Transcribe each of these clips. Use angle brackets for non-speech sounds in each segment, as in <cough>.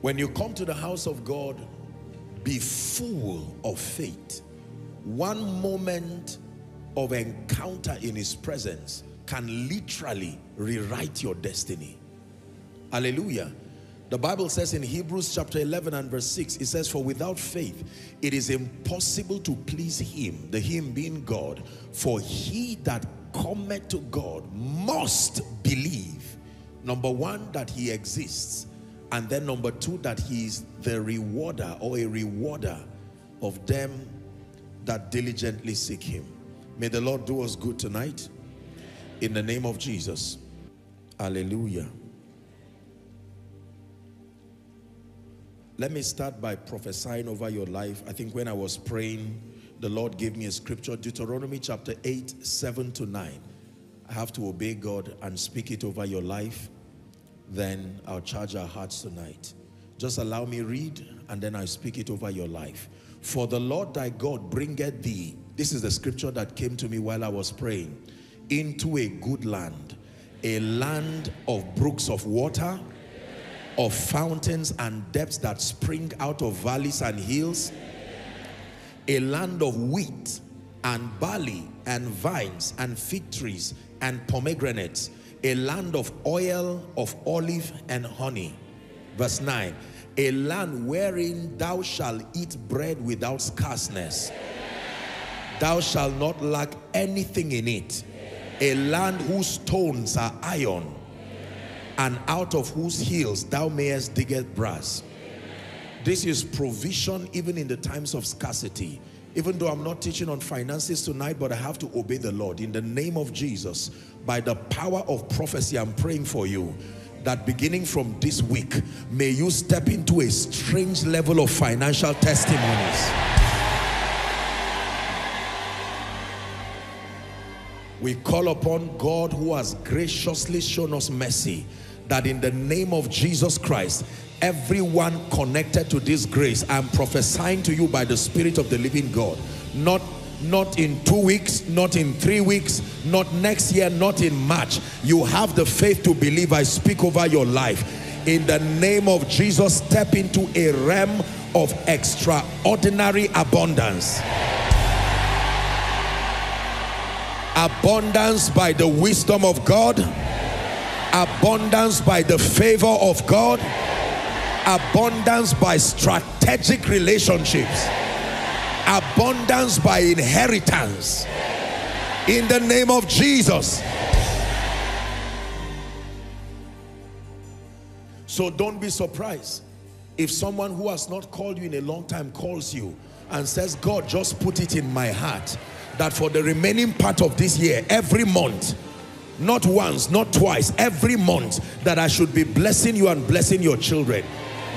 When you come to the house of God, be full of faith. One moment of encounter in his presence can literally rewrite your destiny. Hallelujah. The Bible says in Hebrews chapter 11 and verse 6, it says, For without faith, it is impossible to please him, the him being God. For he that cometh to God must believe, number one, that he exists, and then number two, that he is the rewarder or a rewarder of them that diligently seek him. May the Lord do us good tonight. In the name of Jesus. Hallelujah. Let me start by prophesying over your life. I think when I was praying, the Lord gave me a scripture, Deuteronomy chapter 8, 7 to 9. I have to obey God and speak it over your life. Then I'll charge our hearts tonight. Just allow me read and then I speak it over your life. For the Lord thy God bringeth thee, this is the scripture that came to me while I was praying, into a good land, a land of brooks of water, of fountains and depths that spring out of valleys and hills, a land of wheat and barley and vines and fig trees and pomegranates, a land of oil, of olive and honey. Verse 9, a land wherein thou shalt eat bread without scarceness. Thou shalt not lack anything in it. A land whose stones are iron, and out of whose hills thou mayest dig brass. This is provision even in the times of scarcity. Even though I'm not teaching on finances tonight, but I have to obey the Lord. In the name of Jesus, by the power of prophecy, I'm praying for you that beginning from this week, may you step into a strange level of financial testimonies. We call upon God who has graciously shown us mercy that in the name of Jesus Christ, everyone connected to this grace, I'm prophesying to you by the Spirit of the living God, not not in two weeks, not in three weeks, not next year, not in March. You have the faith to believe I speak over your life. In the name of Jesus, step into a realm of extraordinary abundance. Abundance by the wisdom of God. Abundance by the favor of God. Abundance by strategic relationships abundance by inheritance. In the name of Jesus. So don't be surprised if someone who has not called you in a long time calls you and says God just put it in my heart that for the remaining part of this year every month not once not twice every month that I should be blessing you and blessing your children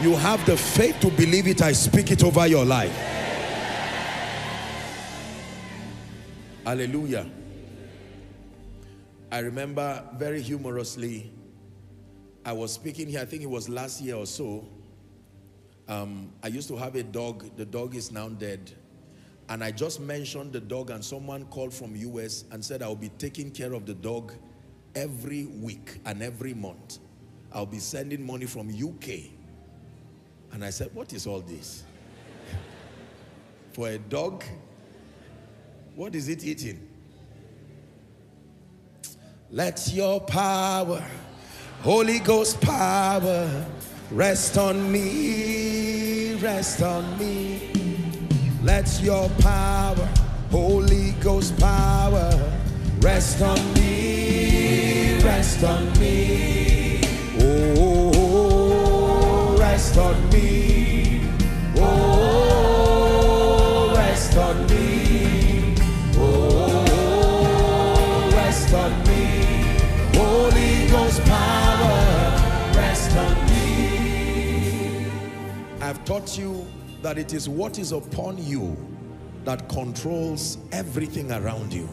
you have the faith to believe it. I speak it over your life Hallelujah. I remember very humorously, I was speaking here, I think it was last year or so. Um, I used to have a dog, the dog is now dead. And I just mentioned the dog and someone called from US and said I'll be taking care of the dog every week and every month. I'll be sending money from UK. And I said, what is all this? <laughs> For a dog what is it eating? Let your power, Holy Ghost power, rest on me, rest on me. Let your power, Holy Ghost power, rest on me, rest on me. Oh, rest on me. Oh, rest on me. I've taught you that it is what is upon you that controls everything around you.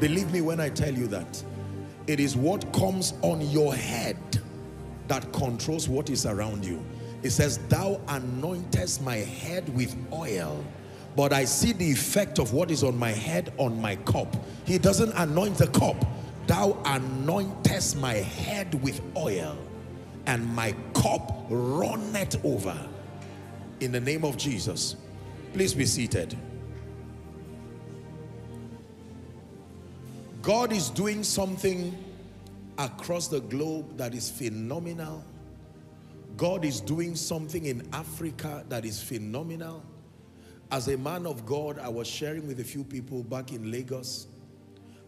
Believe me when I tell you that. It is what comes on your head that controls what is around you. It says, thou anointest my head with oil, but I see the effect of what is on my head on my cup. He doesn't anoint the cup. Thou anointest my head with oil. and my cup runneth over. In the name of Jesus. Please be seated. God is doing something across the globe that is phenomenal. God is doing something in Africa that is phenomenal. As a man of God, I was sharing with a few people back in Lagos.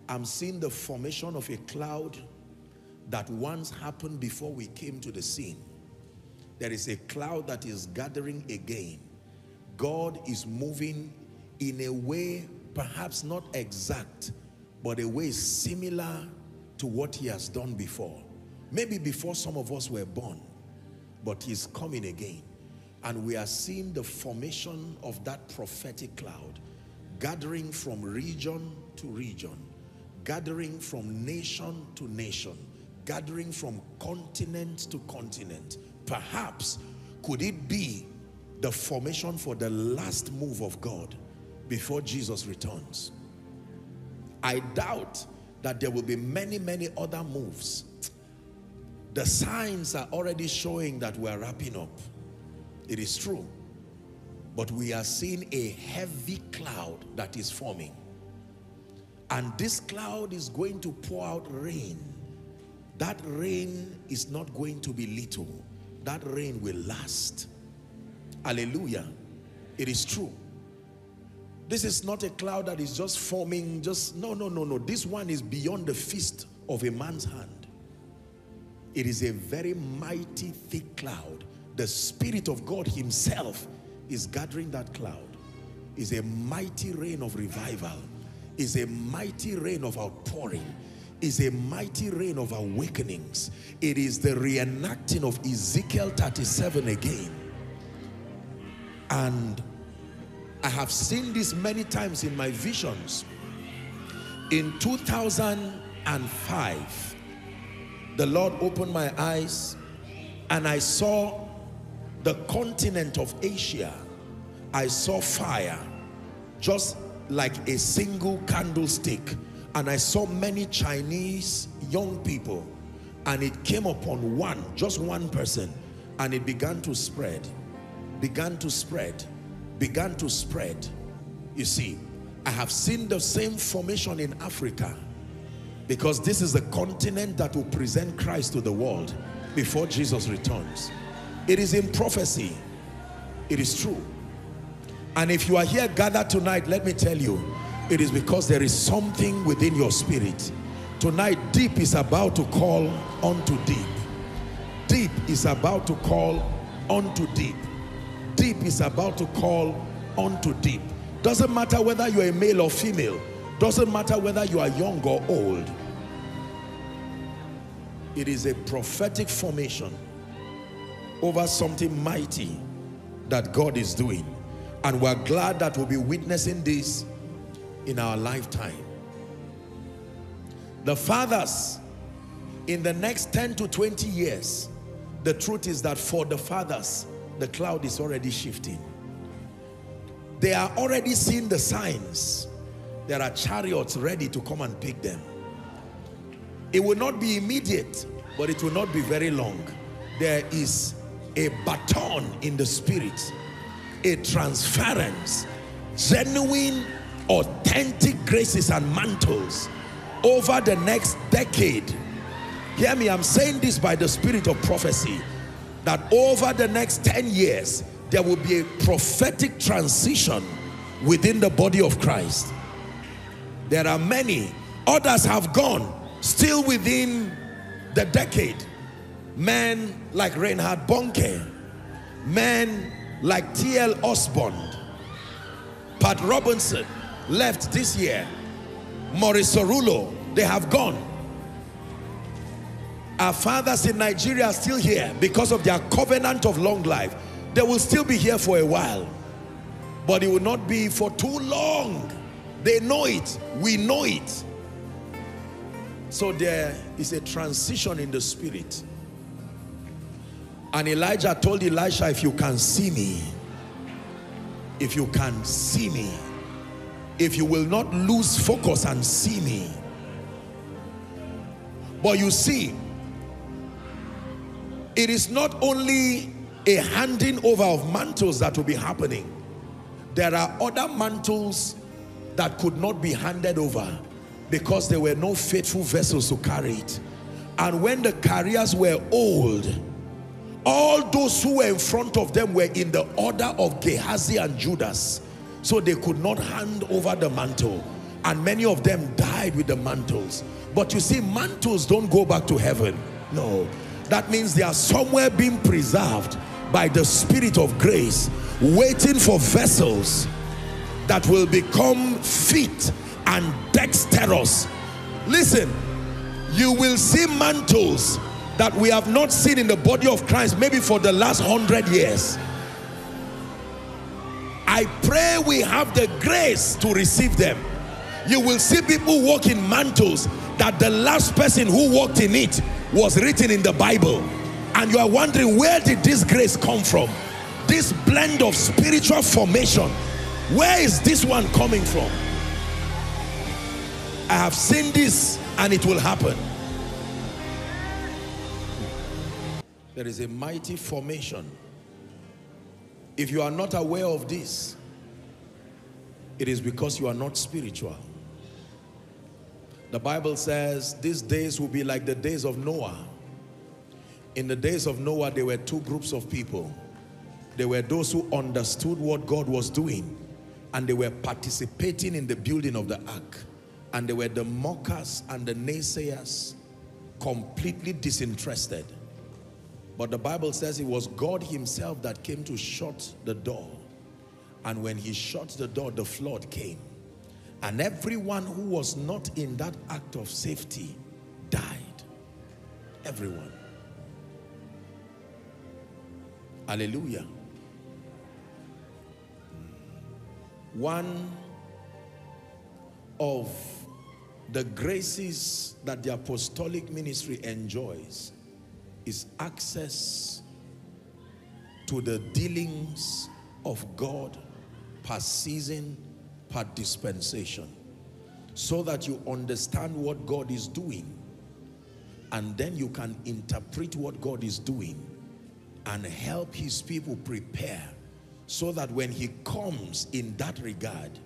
I'm seeing the formation of a cloud that once happened before we came to the scene. There is a cloud that is gathering again. God is moving in a way perhaps not exact, but a way similar to what he has done before. Maybe before some of us were born, but he's coming again. And we are seeing the formation of that prophetic cloud gathering from region to region, gathering from nation to nation, gathering from continent to continent. Perhaps could it be the formation for the last move of God before Jesus returns? I doubt that there will be many, many other moves. The signs are already showing that we're wrapping up. It is true. But we are seeing a heavy cloud that is forming. And this cloud is going to pour out rain. That rain is not going to be little. That rain will last. Hallelujah. It is true. This is not a cloud that is just forming, just, no, no, no, no. This one is beyond the fist of a man's hand. It is a very mighty, thick cloud. The Spirit of God himself is gathering that cloud. Is a mighty rain of revival. Is a mighty rain of outpouring. Is a mighty rain of awakenings. It is the reenacting of Ezekiel 37 again. And I have seen this many times in my visions. In 2005, the Lord opened my eyes and I saw the continent of Asia. I saw fire just like a single candlestick and I saw many Chinese young people and it came upon one, just one person and it began to spread, began to spread began to spread. You see, I have seen the same formation in Africa because this is the continent that will present Christ to the world before Jesus returns. It is in prophecy. It is true. And if you are here gathered tonight, let me tell you, it is because there is something within your spirit. Tonight, deep is about to call unto deep. Deep is about to call unto deep deep is about to call onto deep. Doesn't matter whether you're a male or female. Doesn't matter whether you are young or old. It is a prophetic formation over something mighty that God is doing. And we're glad that we'll be witnessing this in our lifetime. The fathers, in the next 10 to 20 years, the truth is that for the fathers, the cloud is already shifting. They are already seeing the signs. There are chariots ready to come and pick them. It will not be immediate, but it will not be very long. There is a baton in the spirit, a transference, genuine, authentic graces and mantles over the next decade. Hear me, I'm saying this by the spirit of prophecy that over the next 10 years, there will be a prophetic transition within the body of Christ. There are many. Others have gone, still within the decade. Men like Reinhard Bonnke, men like T.L. Osborn, Pat Robertson left this year, Morris Cerullo, they have gone. Our fathers in Nigeria are still here because of their covenant of long life. They will still be here for a while. But it will not be for too long. They know it. We know it. So there is a transition in the spirit. And Elijah told Elisha, if you can see me, if you can see me, if you will not lose focus and see me. But you see, it is not only a handing over of mantles that will be happening. There are other mantles that could not be handed over because there were no faithful vessels to carry it. And when the carriers were old, all those who were in front of them were in the order of Gehazi and Judas. So they could not hand over the mantle. And many of them died with the mantles. But you see, mantles don't go back to heaven. No. That means they are somewhere being preserved by the Spirit of grace, waiting for vessels that will become fit and dexterous. Listen, you will see mantles that we have not seen in the body of Christ maybe for the last hundred years. I pray we have the grace to receive them. You will see people walk in mantles that the last person who walked in it was written in the Bible. And you are wondering, where did this grace come from? This blend of spiritual formation. Where is this one coming from? I have seen this and it will happen. There is a mighty formation. If you are not aware of this, it is because you are not spiritual. The Bible says these days will be like the days of Noah. In the days of Noah, there were two groups of people. There were those who understood what God was doing and they were participating in the building of the ark. And there were the mockers and the naysayers, completely disinterested. But the Bible says it was God himself that came to shut the door. And when he shut the door, the flood came. And everyone who was not in that act of safety died. Everyone. Hallelujah. One of the graces that the apostolic ministry enjoys is access to the dealings of God per season, per dispensation, so that you understand what God is doing and then you can interpret what God is doing and help his people prepare. So that when he comes in that regard,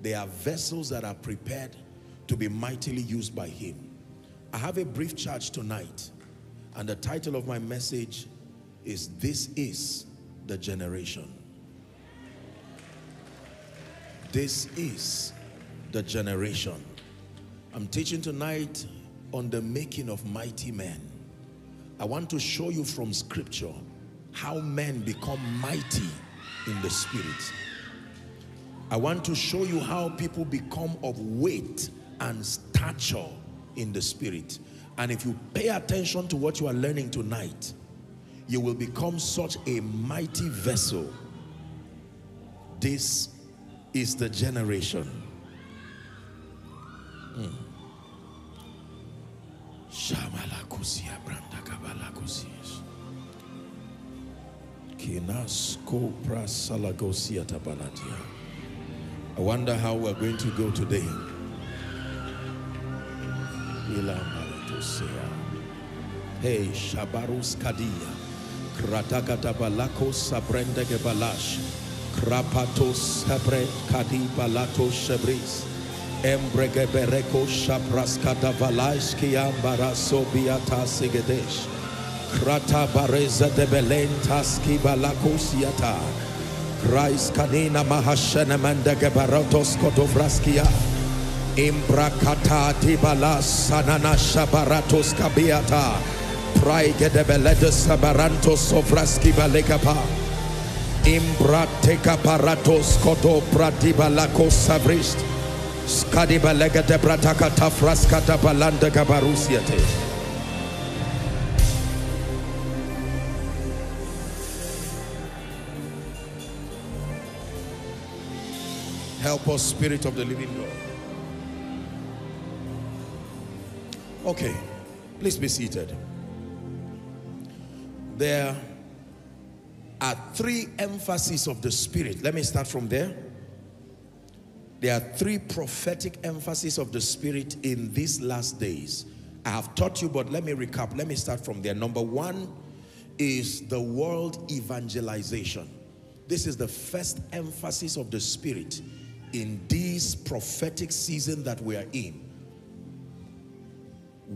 there are vessels that are prepared to be mightily used by him. I have a brief charge tonight and the title of my message is This is the Generation. This is the generation. I'm teaching tonight on the making of mighty men. I want to show you from scripture how men become mighty in the spirit. I want to show you how people become of weight and stature in the spirit. And if you pay attention to what you are learning tonight, you will become such a mighty vessel. This is the generation. Mm. I wonder how we're going to go today. Hey, Shabarus Kadia. Kratakata balako sabrende gebalash. Krapatos hebre kadi balato shebris. Embrege bereko shabraskata valash kiambaraso biata sigedesh. Krata bareza de belentas ki balako siata. Krais kanina mahashene mende gebaratos kotovraskia. Imbrakata tibalas sanana shabaratos kabiata. Praige de sabarantos sovraski balekapa. Imbrateka paratos koto pratibalako savrist. Skadibalega de bratakata fraskata balanda gabarusiate. Help us, Spirit of the living God. Okay, please be seated. There are three emphases of the Spirit. Let me start from there. There are three prophetic emphases of the Spirit in these last days. I have taught you, but let me recap. Let me start from there. Number one is the world evangelization. This is the first emphasis of the Spirit in this prophetic season that we are in.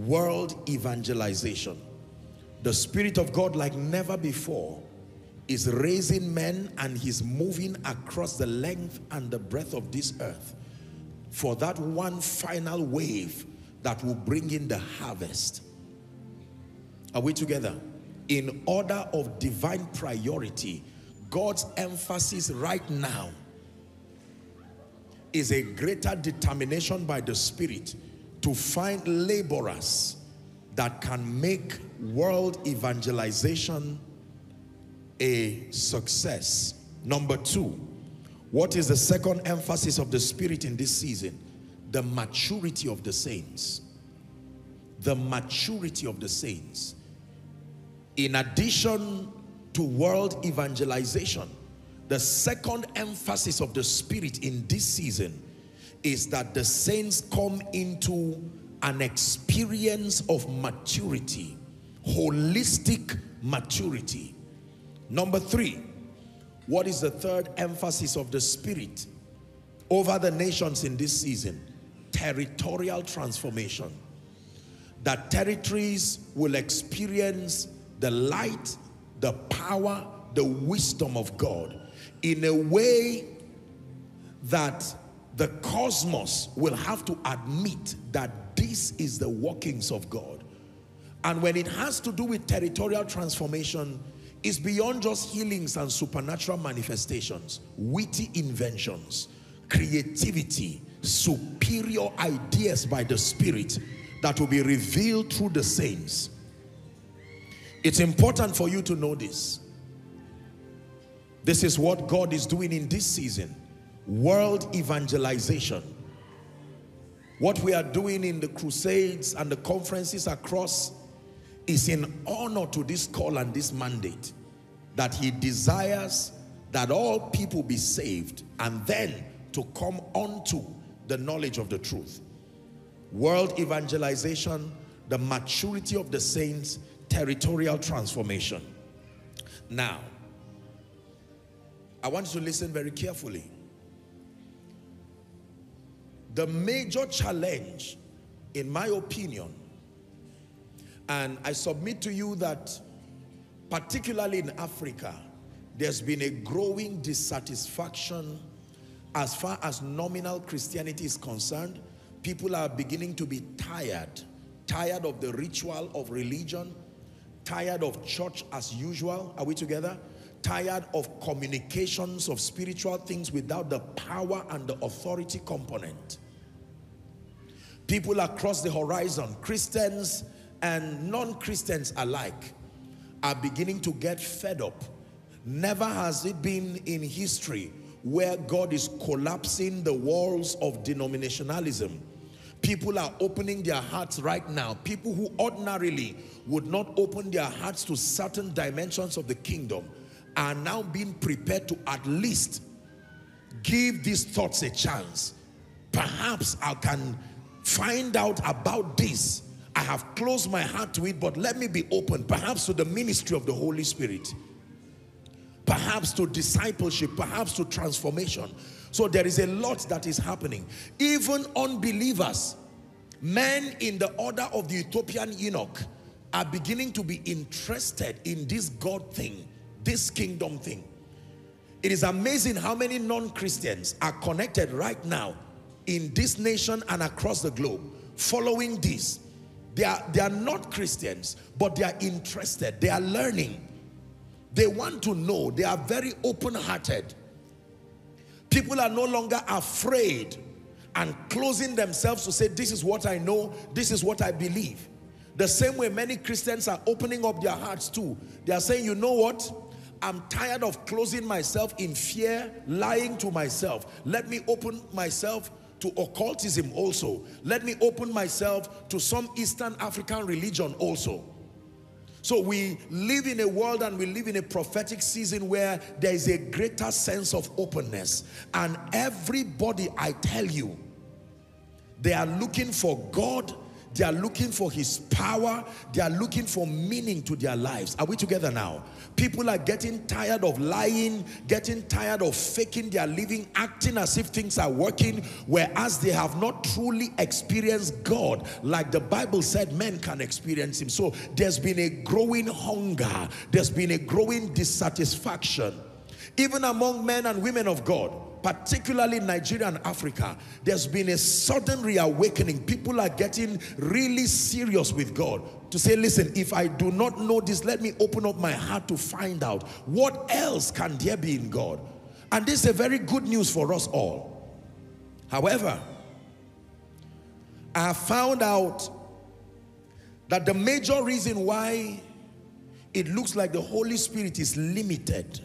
World evangelization. The Spirit of God, like never before, is raising men and he's moving across the length and the breadth of this earth for that one final wave that will bring in the harvest. Are we together? In order of divine priority, God's emphasis right now is a greater determination by the Spirit to find laborers that can make world evangelization a success. Number two, what is the second emphasis of the Spirit in this season? The maturity of the saints. The maturity of the saints. In addition to world evangelization, the second emphasis of the Spirit in this season is that the saints come into an experience of maturity, holistic maturity. Number three, what is the third emphasis of the Spirit over the nations in this season? Territorial transformation. That territories will experience the light, the power, the wisdom of God in a way that the cosmos will have to admit that this is the workings of God. And when it has to do with territorial transformation, it's beyond just healings and supernatural manifestations, witty inventions, creativity, superior ideas by the Spirit that will be revealed through the saints. It's important for you to know this. This is what God is doing in this season. World evangelization. What we are doing in the crusades and the conferences across is in honor to this call and this mandate that he desires that all people be saved and then to come unto the knowledge of the truth. World evangelization, the maturity of the saints, territorial transformation. Now, I want you to listen very carefully. The major challenge, in my opinion, and I submit to you that particularly in Africa, there's been a growing dissatisfaction as far as nominal Christianity is concerned. People are beginning to be tired, tired of the ritual of religion, tired of church as usual. Are we together? Tired of communications of spiritual things without the power and the authority component. People across the horizon, Christians and non-Christians alike, are beginning to get fed up. Never has it been in history where God is collapsing the walls of denominationalism. People are opening their hearts right now. People who ordinarily would not open their hearts to certain dimensions of the kingdom are now being prepared to at least give these thoughts a chance. Perhaps I can find out about this I have closed my heart to it, but let me be open, perhaps to the ministry of the Holy Spirit, perhaps to discipleship, perhaps to transformation. So there is a lot that is happening. Even unbelievers, men in the order of the Ethiopian eunuch, are beginning to be interested in this God thing, this kingdom thing. It is amazing how many non-Christians are connected right now in this nation and across the globe, following this they are, they are not Christians, but they are interested. They are learning. They want to know. They are very open-hearted. People are no longer afraid and closing themselves to say, this is what I know, this is what I believe. The same way many Christians are opening up their hearts too. They are saying, you know what? I'm tired of closing myself in fear, lying to myself. Let me open myself to occultism also. Let me open myself to some Eastern African religion also. So we live in a world and we live in a prophetic season where there is a greater sense of openness. And everybody, I tell you, they are looking for God. They are looking for his power. They are looking for meaning to their lives. Are we together now? People are getting tired of lying, getting tired of faking their living, acting as if things are working, whereas they have not truly experienced God like the Bible said men can experience him. So there's been a growing hunger. There's been a growing dissatisfaction. Even among men and women of God particularly Nigeria and Africa, there's been a sudden reawakening. People are getting really serious with God to say, listen, if I do not know this, let me open up my heart to find out what else can there be in God. And this is a very good news for us all. However, I have found out that the major reason why it looks like the Holy Spirit is limited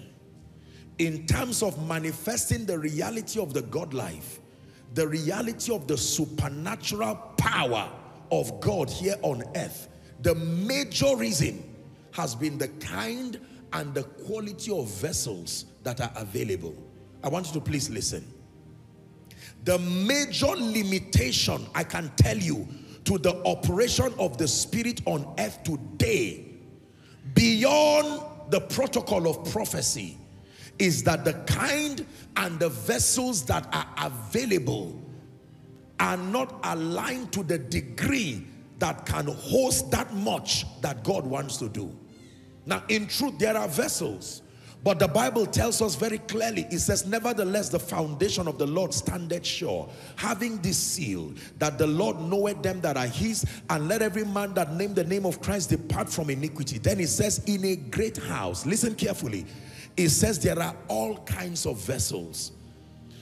in terms of manifesting the reality of the God life, the reality of the supernatural power of God here on earth, the major reason has been the kind and the quality of vessels that are available. I want you to please listen. The major limitation I can tell you to the operation of the Spirit on earth today, beyond the protocol of prophecy, is that the kind and the vessels that are available are not aligned to the degree that can host that much that God wants to do. Now, in truth, there are vessels, but the Bible tells us very clearly, it says, Nevertheless, the foundation of the Lord standeth sure, having this seal, that the Lord knoweth them that are his, and let every man that name the name of Christ depart from iniquity. Then it says, In a great house, listen carefully, it says there are all kinds of vessels.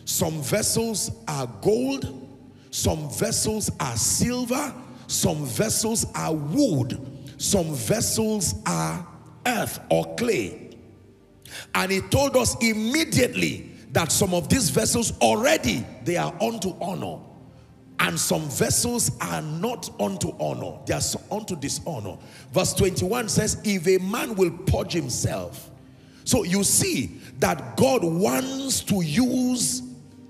Some vessels are gold, some vessels are silver, some vessels are wood, some vessels are earth or clay. And he told us immediately that some of these vessels already they are unto honor and some vessels are not unto honor they are unto dishonor verse 21 says if a man will purge himself so you see that God wants to use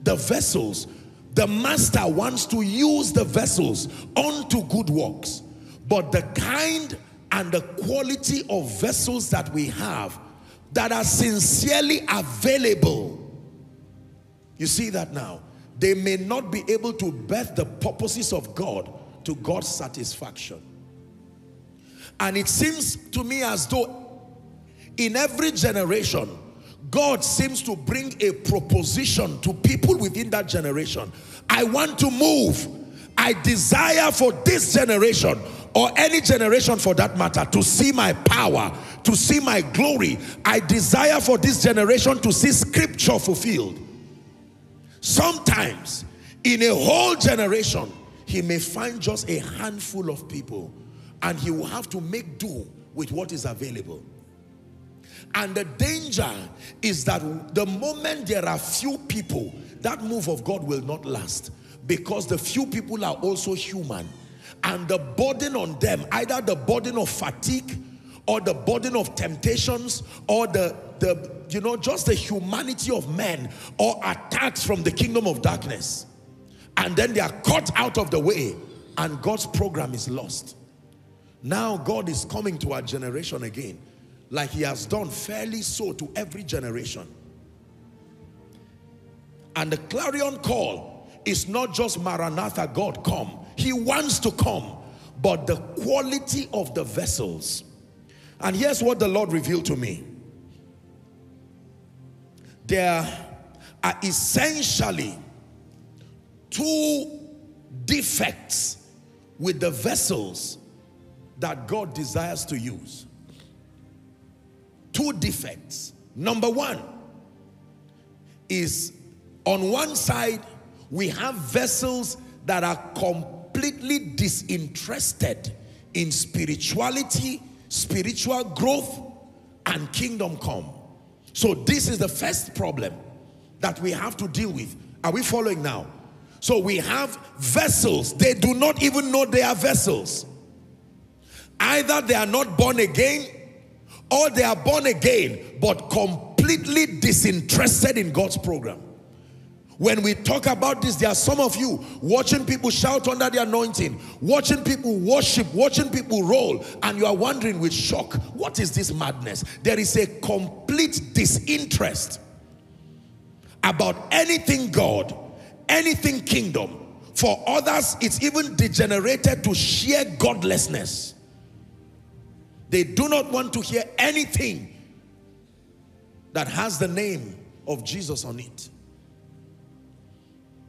the vessels. The master wants to use the vessels unto good works. But the kind and the quality of vessels that we have that are sincerely available, you see that now, they may not be able to birth the purposes of God to God's satisfaction. And it seems to me as though in every generation, God seems to bring a proposition to people within that generation. I want to move. I desire for this generation or any generation for that matter to see my power, to see my glory. I desire for this generation to see scripture fulfilled. Sometimes in a whole generation, he may find just a handful of people and he will have to make do with what is available. And the danger is that the moment there are few people, that move of God will not last because the few people are also human. And the burden on them, either the burden of fatigue or the burden of temptations or the, the you know, just the humanity of men or attacks from the kingdom of darkness. And then they are cut out of the way and God's program is lost. Now God is coming to our generation again like he has done fairly so to every generation. And the clarion call is not just Maranatha, God come. He wants to come, but the quality of the vessels. And here's what the Lord revealed to me. There are essentially two defects with the vessels that God desires to use two defects. Number one is on one side, we have vessels that are completely disinterested in spirituality, spiritual growth, and kingdom come. So this is the first problem that we have to deal with. Are we following now? So we have vessels. They do not even know they are vessels. Either they are not born again or they are born again but completely disinterested in God's program. When we talk about this, there are some of you watching people shout under the anointing, watching people worship, watching people roll, and you are wondering with shock, what is this madness? There is a complete disinterest about anything God, anything kingdom. For others, it's even degenerated to sheer godlessness. They do not want to hear anything that has the name of Jesus on it.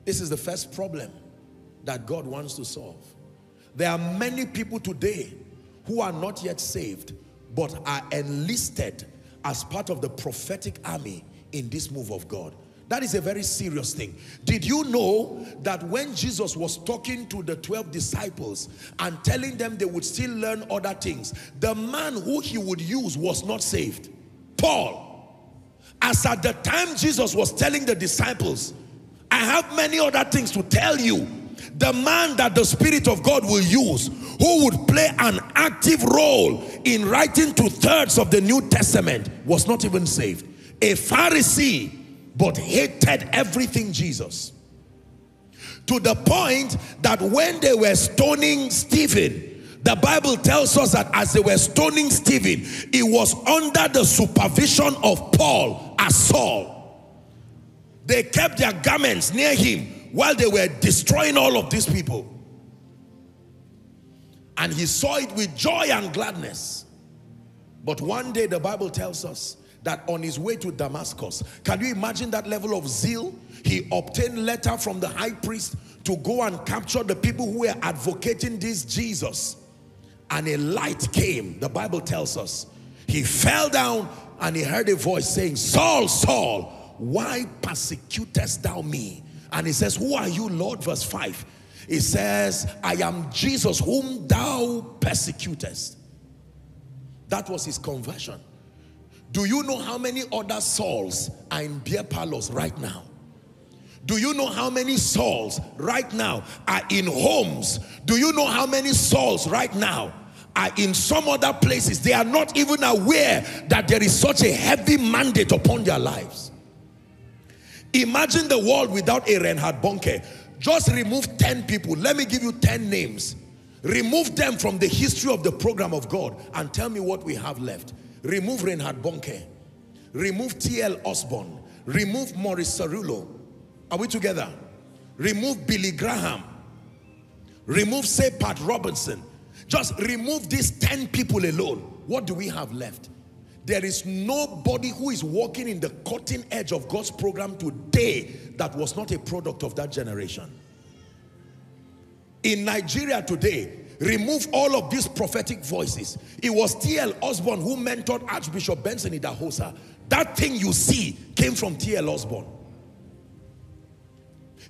This is the first problem that God wants to solve. There are many people today who are not yet saved, but are enlisted as part of the prophetic army in this move of God. That is a very serious thing. Did you know that when Jesus was talking to the 12 disciples and telling them they would still learn other things, the man who he would use was not saved? Paul. As at the time Jesus was telling the disciples, I have many other things to tell you. The man that the Spirit of God will use, who would play an active role in writing two thirds of the New Testament, was not even saved. A Pharisee, but hated everything Jesus. To the point that when they were stoning Stephen, the Bible tells us that as they were stoning Stephen, it was under the supervision of Paul as Saul. They kept their garments near him while they were destroying all of these people. And he saw it with joy and gladness. But one day the Bible tells us that on his way to Damascus, can you imagine that level of zeal? He obtained letter from the high priest to go and capture the people who were advocating this Jesus. And a light came, the Bible tells us. He fell down and he heard a voice saying, Saul, Saul, why persecutest thou me? And he says, who are you, Lord? Verse 5. He says, I am Jesus whom thou persecutest. That was his conversion. Do you know how many other Sauls are in beer parlors right now? Do you know how many souls right now are in homes? Do you know how many souls right now are in some other places? They are not even aware that there is such a heavy mandate upon their lives. Imagine the world without a Reinhard Bonnke. Just remove 10 people. Let me give you 10 names. Remove them from the history of the program of God and tell me what we have left. Remove Reinhard Bonnke. Remove T.L. Osborn. Remove Morris Cerullo. Are we together? Remove Billy Graham. Remove, say, Pat Robertson. Just remove these 10 people alone. What do we have left? There is nobody who is walking in the cutting edge of God's program today that was not a product of that generation. In Nigeria today, remove all of these prophetic voices. It was T.L. Osborn who mentored Archbishop Benson Idahosa. That thing you see came from T.L. Osborn.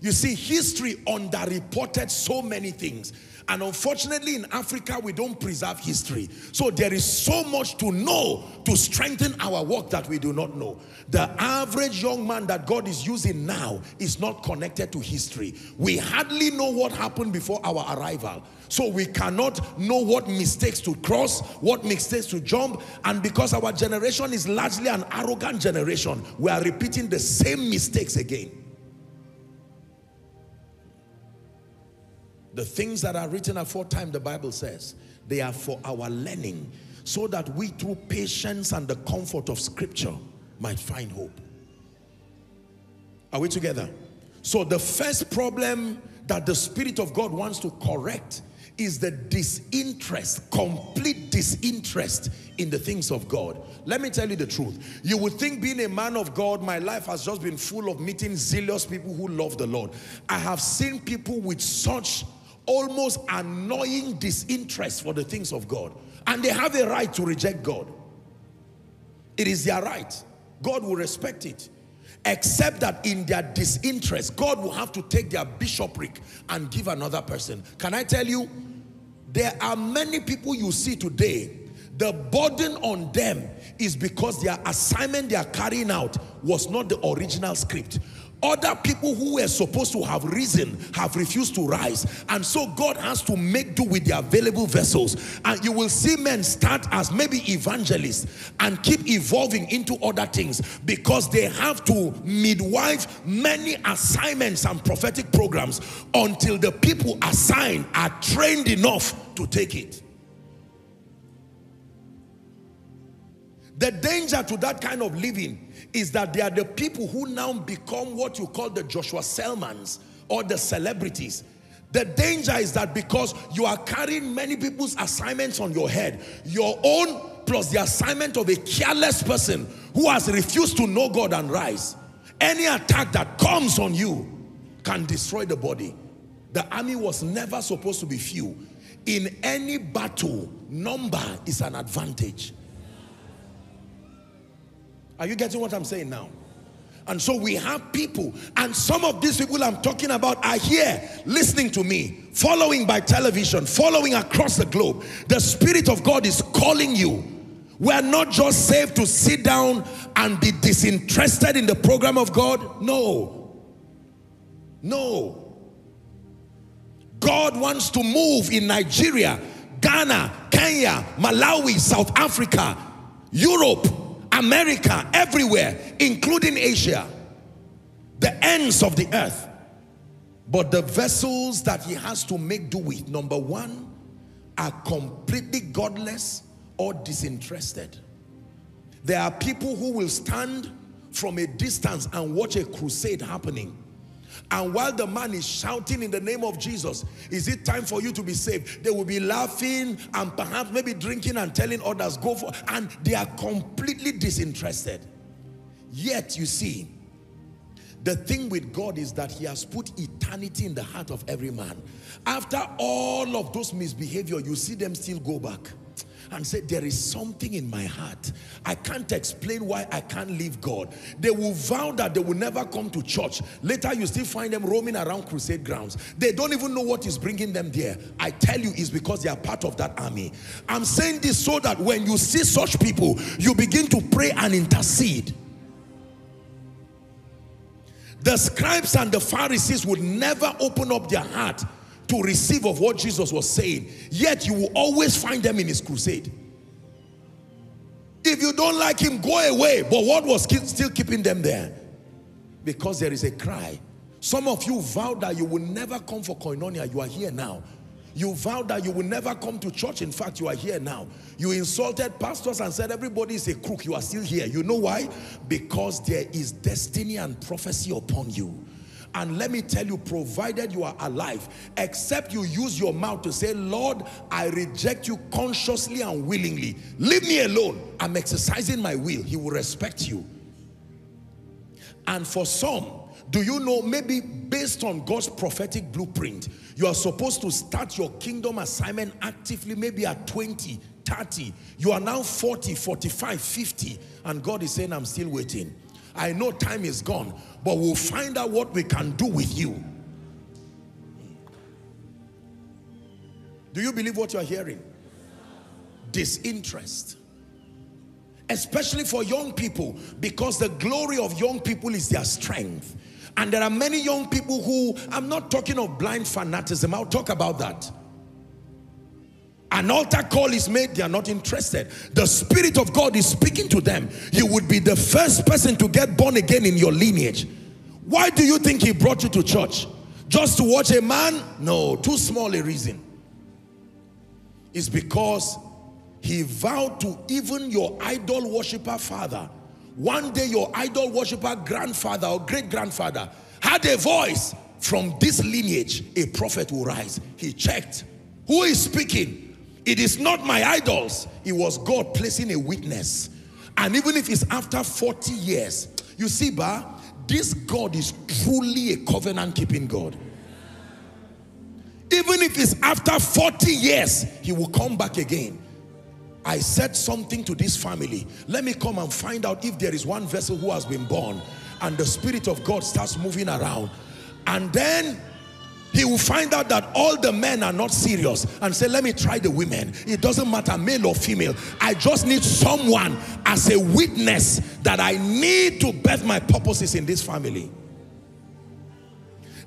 You see, history underreported so many things. And unfortunately in Africa, we don't preserve history. So there is so much to know to strengthen our work that we do not know. The average young man that God is using now is not connected to history. We hardly know what happened before our arrival. So we cannot know what mistakes to cross, what mistakes to jump. And because our generation is largely an arrogant generation, we are repeating the same mistakes again. The things that are written aforetime, the Bible says, they are for our learning, so that we through patience and the comfort of scripture might find hope. Are we together? So the first problem that the Spirit of God wants to correct is the disinterest, complete disinterest in the things of God. Let me tell you the truth. You would think being a man of God, my life has just been full of meeting zealous people who love the Lord. I have seen people with such almost annoying disinterest for the things of God. And they have a right to reject God. It is their right. God will respect it. Except that in their disinterest, God will have to take their bishopric and give another person. Can I tell you, there are many people you see today, the burden on them is because their assignment they are carrying out was not the original script. Other people who were supposed to have risen have refused to rise. And so God has to make do with the available vessels. And you will see men start as maybe evangelists and keep evolving into other things because they have to midwife many assignments and prophetic programs until the people assigned are trained enough to take it. The danger to that kind of living is that they are the people who now become what you call the Joshua Selmans or the celebrities. The danger is that because you are carrying many people's assignments on your head, your own plus the assignment of a careless person who has refused to know God and rise, any attack that comes on you can destroy the body. The army was never supposed to be few. In any battle, number is an advantage. Are you getting what I'm saying now? And so we have people, and some of these people I'm talking about are here listening to me, following by television, following across the globe. The Spirit of God is calling you. We're not just saved to sit down and be disinterested in the program of God. No. No. God wants to move in Nigeria, Ghana, Kenya, Malawi, South Africa, Europe, America, everywhere, including Asia, the ends of the earth. But the vessels that he has to make do with, number one, are completely godless or disinterested. There are people who will stand from a distance and watch a crusade happening and while the man is shouting in the name of Jesus, is it time for you to be saved? They will be laughing and perhaps maybe drinking and telling others, go for, and they are completely disinterested. Yet, you see, the thing with God is that he has put eternity in the heart of every man. After all of those misbehavior, you see them still go back and say, there is something in my heart. I can't explain why I can't leave God. They will vow that they will never come to church. Later, you still find them roaming around crusade grounds. They don't even know what is bringing them there. I tell you, it's because they are part of that army. I'm saying this so that when you see such people, you begin to pray and intercede. The scribes and the Pharisees would never open up their heart to receive of what Jesus was saying. Yet you will always find them in his crusade. If you don't like him, go away. But what was still keeping them there? Because there is a cry. Some of you vowed that you will never come for koinonia. You are here now. You vowed that you will never come to church. In fact, you are here now. You insulted pastors and said everybody is a crook. You are still here. You know why? Because there is destiny and prophecy upon you. And let me tell you, provided you are alive, except you use your mouth to say, Lord, I reject you consciously and willingly. Leave me alone. I'm exercising my will. He will respect you. And for some, do you know, maybe based on God's prophetic blueprint, you are supposed to start your kingdom assignment actively, maybe at 20, 30. You are now 40, 45, 50. And God is saying, I'm still waiting. I know time is gone, but we'll find out what we can do with you. Do you believe what you're hearing? Disinterest. Especially for young people, because the glory of young people is their strength. And there are many young people who, I'm not talking of blind fanaticism, I'll talk about that. An altar call is made, they are not interested. The Spirit of God is speaking to them. You would be the first person to get born again in your lineage. Why do you think he brought you to church? Just to watch a man? No, too small a reason. It's because he vowed to even your idol worshiper father. One day your idol worshiper grandfather or great grandfather had a voice from this lineage, a prophet will rise. He checked. Who is speaking? It is not my idols. It was God placing a witness. And even if it's after 40 years, you see, Ba, this God is truly a covenant keeping God. Even if it's after 40 years, he will come back again. I said something to this family. Let me come and find out if there is one vessel who has been born and the Spirit of God starts moving around. And then he will find out that all the men are not serious and say, let me try the women. It doesn't matter male or female. I just need someone as a witness that I need to birth my purposes in this family.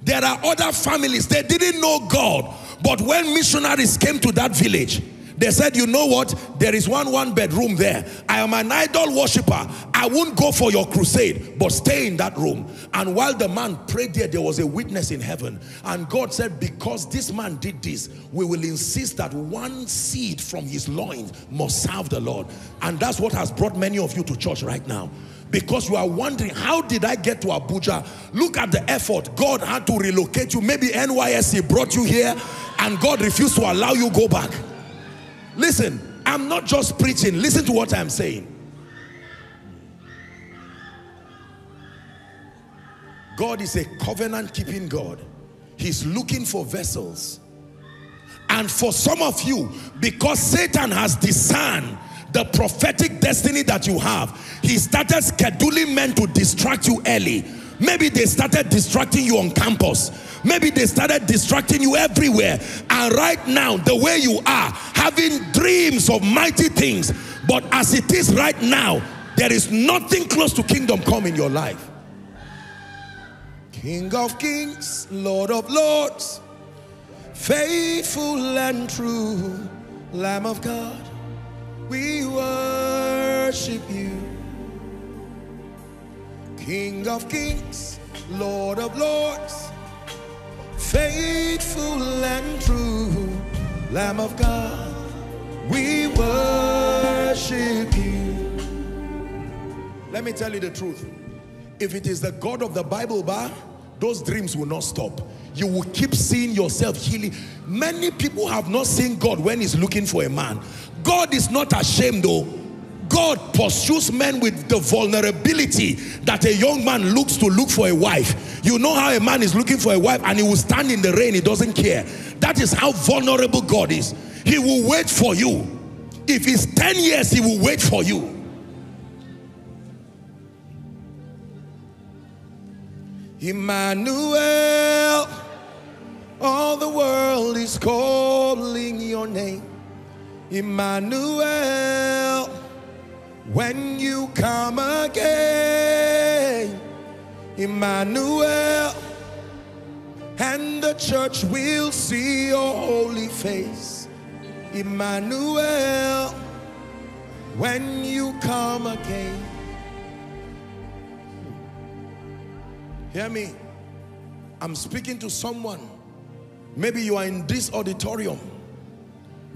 There are other families, they didn't know God. But when missionaries came to that village, they said, you know what? There is one one bedroom there. I am an idol worshiper. I won't go for your crusade, but stay in that room. And while the man prayed there, there was a witness in heaven. And God said, because this man did this, we will insist that one seed from his loins must serve the Lord. And that's what has brought many of you to church right now because you are wondering, how did I get to Abuja? Look at the effort. God had to relocate you. Maybe NYSC brought you here and God refused to allow you go back. Listen, I'm not just preaching. Listen to what I'm saying. God is a covenant-keeping God. He's looking for vessels. And for some of you, because Satan has discerned the prophetic destiny that you have, he started scheduling men to distract you early. Maybe they started distracting you on campus. Maybe they started distracting you everywhere. And right now, the way you are, having dreams of mighty things, but as it is right now, there is nothing close to kingdom come in your life. King of kings, Lord of lords, faithful and true, Lamb of God, we worship you. King of kings, Lord of lords, faithful and true, Lamb of God, we worship you. Let me tell you the truth. If it is the God of the Bible bar, those dreams will not stop. You will keep seeing yourself healing. Many people have not seen God when he's looking for a man. God is not ashamed though God pursues men with the vulnerability that a young man looks to look for a wife. You know how a man is looking for a wife and he will stand in the rain, he doesn't care. That is how vulnerable God is. He will wait for you. If it's 10 years, he will wait for you. Emmanuel, all the world is calling your name. Emmanuel, when you come again, Emmanuel, and the church will see your holy face. Emmanuel, when you come again. Hear me. I'm speaking to someone. Maybe you are in this auditorium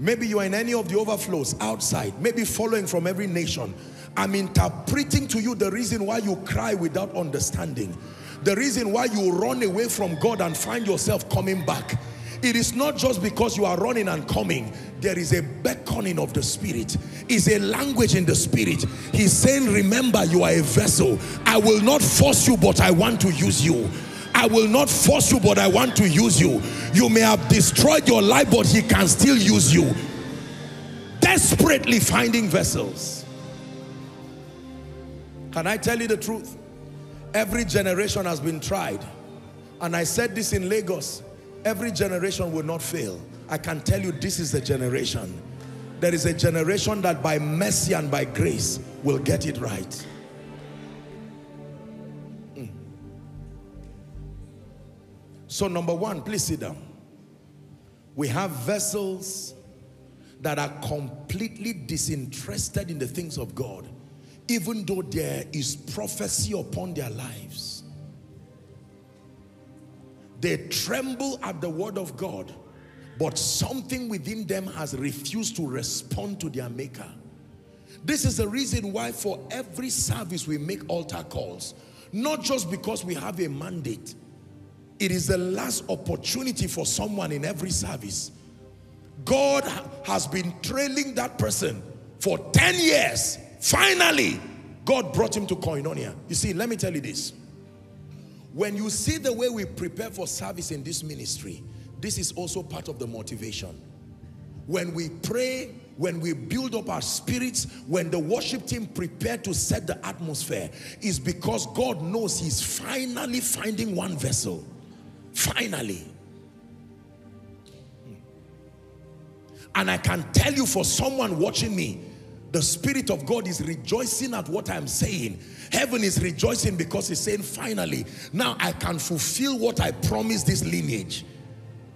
Maybe you are in any of the overflows outside, maybe following from every nation. I'm interpreting to you the reason why you cry without understanding. The reason why you run away from God and find yourself coming back. It is not just because you are running and coming. There is a beckoning of the spirit. Is a language in the spirit. He's saying, remember you are a vessel. I will not force you, but I want to use you. I will not force you, but I want to use you. You may have destroyed your life, but he can still use you. Desperately finding vessels. Can I tell you the truth? Every generation has been tried. And I said this in Lagos. Every generation will not fail. I can tell you this is the generation. There is a generation that by mercy and by grace will get it right. So number one, please sit down. We have vessels that are completely disinterested in the things of God, even though there is prophecy upon their lives. They tremble at the word of God, but something within them has refused to respond to their maker. This is the reason why for every service we make altar calls, not just because we have a mandate, it is the last opportunity for someone in every service. God has been trailing that person for 10 years. Finally, God brought him to Koinonia. You see, let me tell you this. When you see the way we prepare for service in this ministry, this is also part of the motivation. When we pray, when we build up our spirits, when the worship team prepare to set the atmosphere, is because God knows he's finally finding one vessel Finally. And I can tell you for someone watching me, The Spirit of God is rejoicing at what I'm saying. Heaven is rejoicing because He's saying, finally, now I can fulfill what I promised this lineage.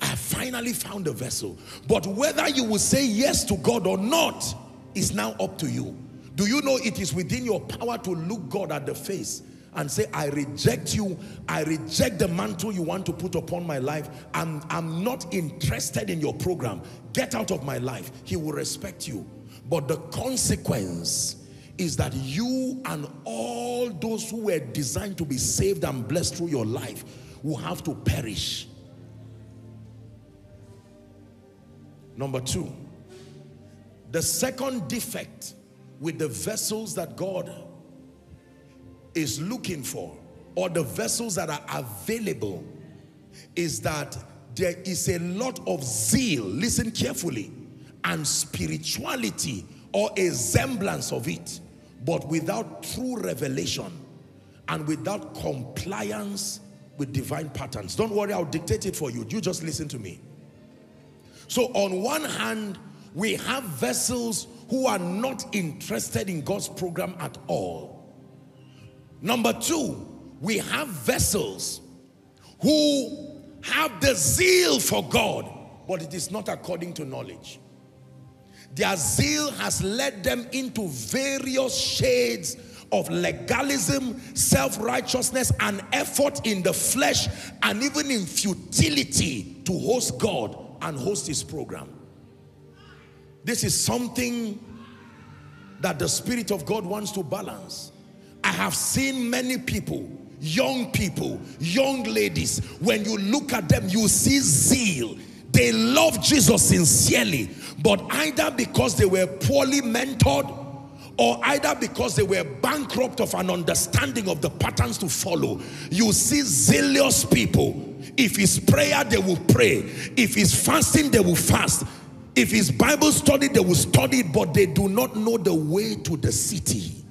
I finally found a vessel. But whether you will say yes to God or not is now up to you. Do you know it is within your power to look God at the face and say, I reject you. I reject the mantle you want to put upon my life. I'm, I'm not interested in your program. Get out of my life. He will respect you. But the consequence is that you and all those who were designed to be saved and blessed through your life will have to perish. Number two, the second defect with the vessels that God is looking for or the vessels that are available is that there is a lot of zeal, listen carefully, and spirituality or a semblance of it, but without true revelation and without compliance with divine patterns. Don't worry, I'll dictate it for you. You just listen to me. So on one hand, we have vessels who are not interested in God's program at all. Number two, we have vessels who have the zeal for God, but it is not according to knowledge. Their zeal has led them into various shades of legalism, self-righteousness, and effort in the flesh, and even in futility to host God and host his program. This is something that the Spirit of God wants to balance. Have seen many people, young people, young ladies, when you look at them, you see zeal. They love Jesus sincerely, but either because they were poorly mentored or either because they were bankrupt of an understanding of the patterns to follow. You see zealous people. If it's prayer, they will pray. If it's fasting, they will fast. If it's Bible study, they will study but they do not know the way to the city.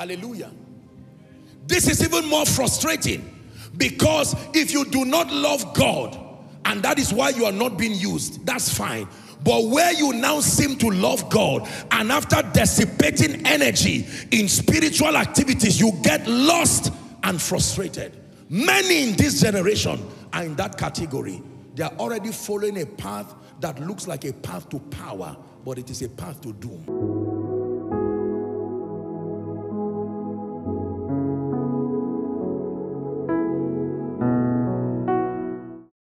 Hallelujah. This is even more frustrating because if you do not love God, and that is why you are not being used, that's fine. But where you now seem to love God and after dissipating energy in spiritual activities, you get lost and frustrated. Many in this generation are in that category. They are already following a path that looks like a path to power, but it is a path to doom.